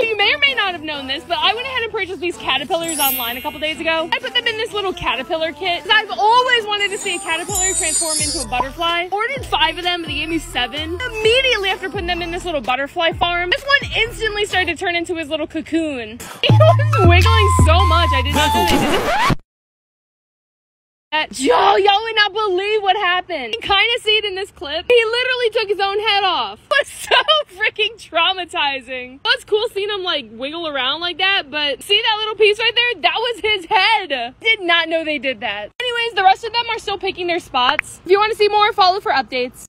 So you may or may not have known this, but I went ahead and purchased these caterpillars online a couple days ago. I put them in this little caterpillar kit. I've always wanted to see a caterpillar transform into a butterfly. Ordered five of them, but they gave me seven. Immediately after putting them in this little butterfly farm, this one instantly started to turn into his little cocoon. He was wiggling so much, I did not know they did Yo, y'all would not believe what happened. You kind of see it in this clip. He literally took his own head off. Traumatizing. That's cool seeing him like wiggle around like that, but see that little piece right there? That was his head. Did not know they did that. Anyways, the rest of them are still picking their spots. If you want to see more, follow for updates.